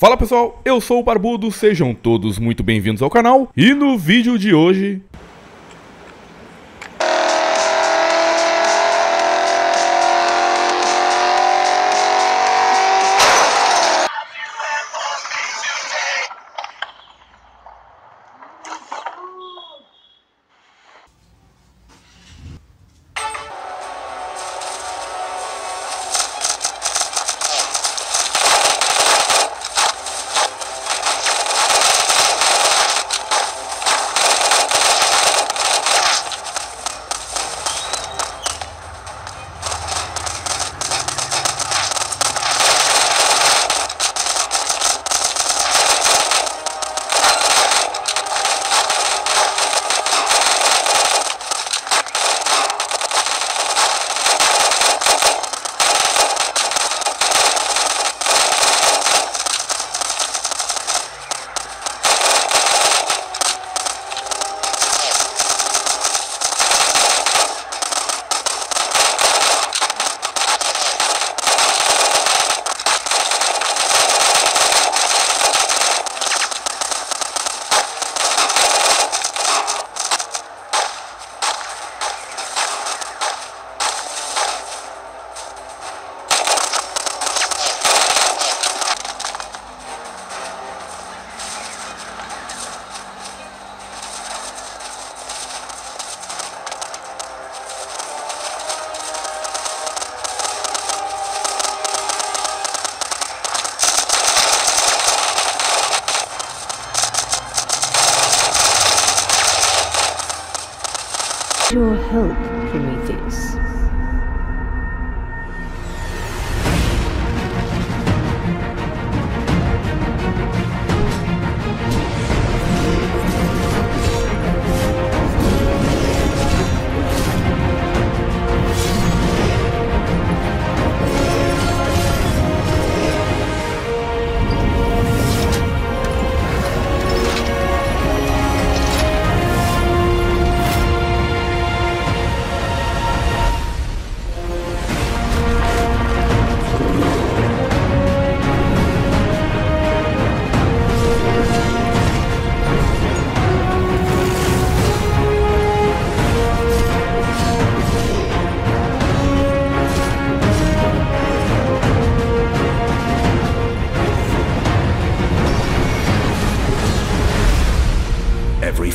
Fala pessoal, eu sou o Barbudo, sejam todos muito bem-vindos ao canal. E no vídeo de hoje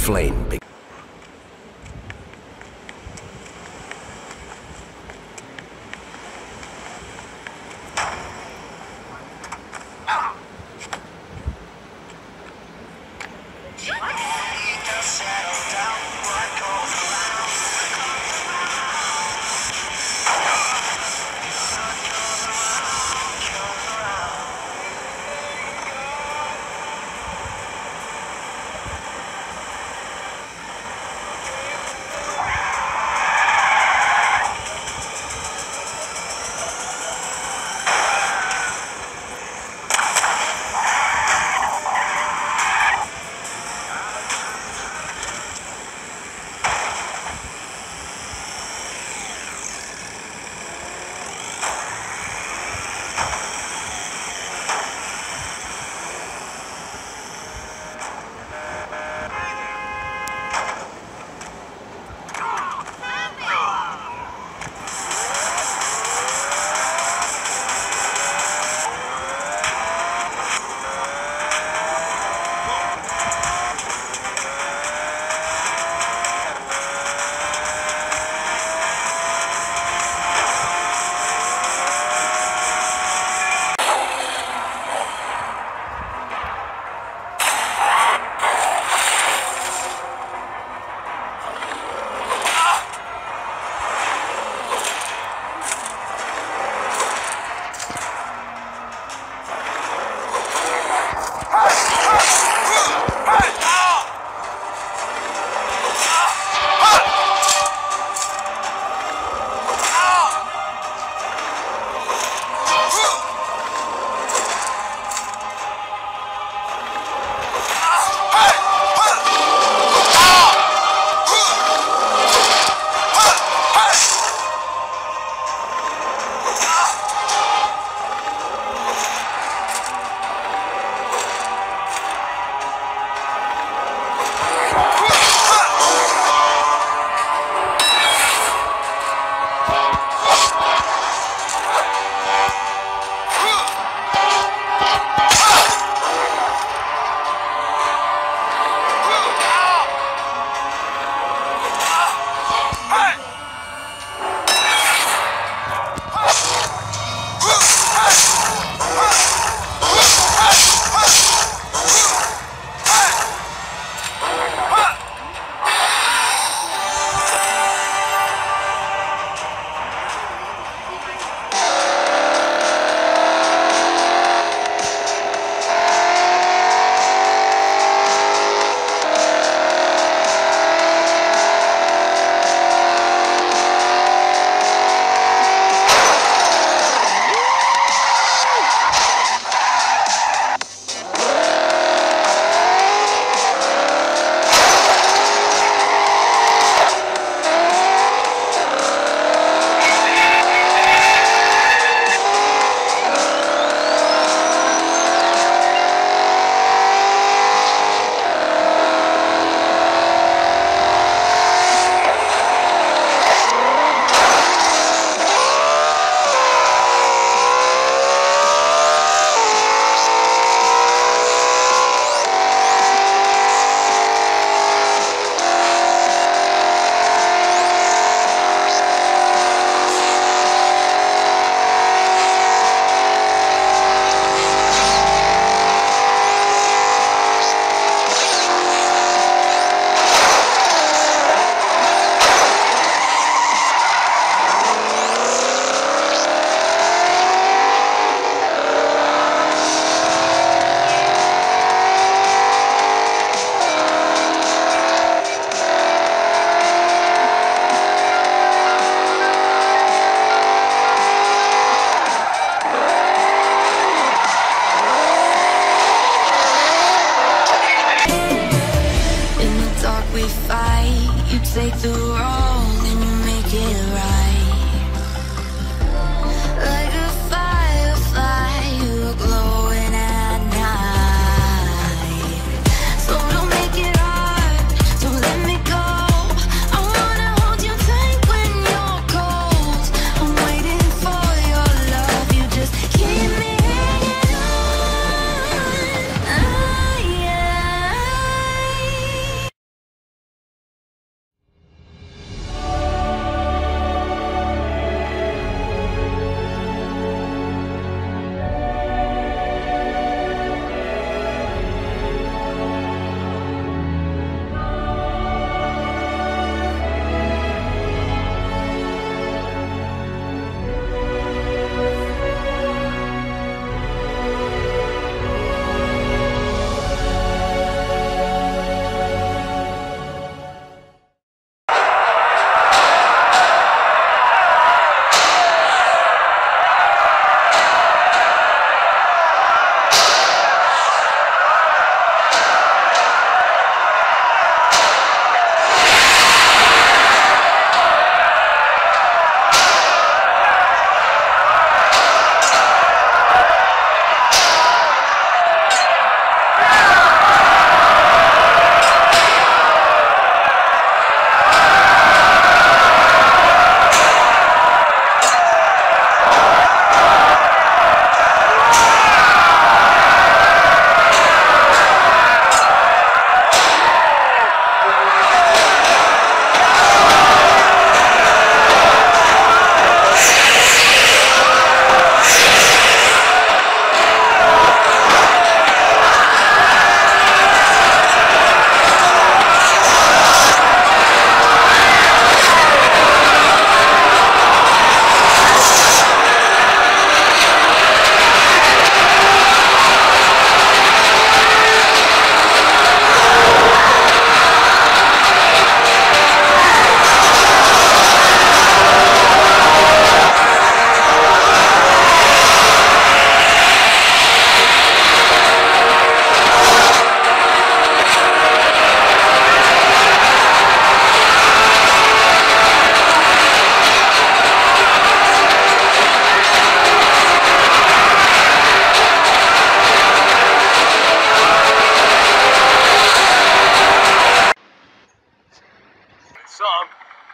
flame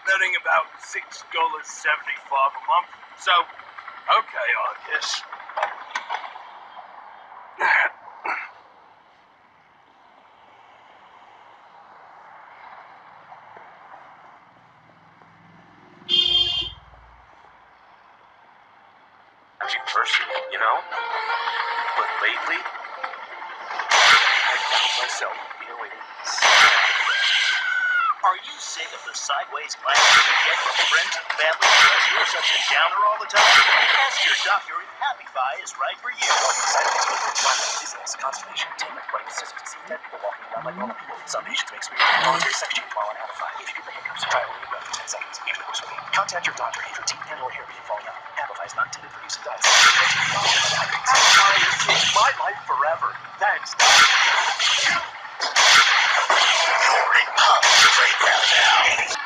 I'm about six dollars seventy-five a month. So, okay, I guess. Person, you know? But lately, I found myself feeling Are you sick of the sideways glances you get from friends and family because you're such a downer all the time? Ask your doctor if Happify is right for you. dizziness, constipation, tingling, running consistency, dead people walking around like normal people. Some patients may experience involuntary sex change while on Happify. If you get the hiccups, try only run for 10 seconds. Course of a contact your doctor if your teeth and or hair begin falling out. Happify is not intended for use in diets. Happify has changed my life forever. Thanks, doctor. Right now.